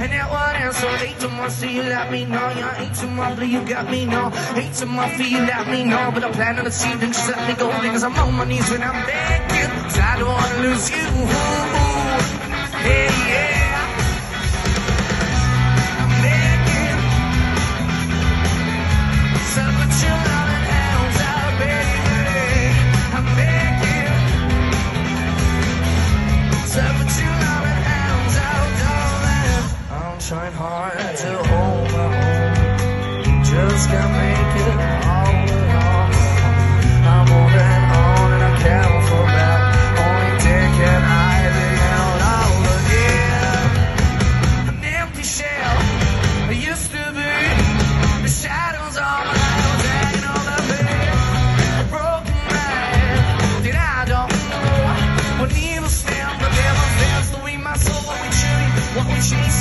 and that one answer ain't too much, see you let me know. Yeah, ain't too much, blue, you got me no. Ain't too much for you let me know. But I plan on achieving, just let me go. Because I'm on my knees when I'm begging. Cause I don't wanna lose you. Trying hard to hold my own. Just can't make it all alone. I'm holding on and I can't for that. Only taking I held out again. An empty shell I used to be. The shadows on my eyes hanging on the bed. A broken man that I don't know. When evil stand, the devil stands to eat my soul. What we chasing, what we chasing.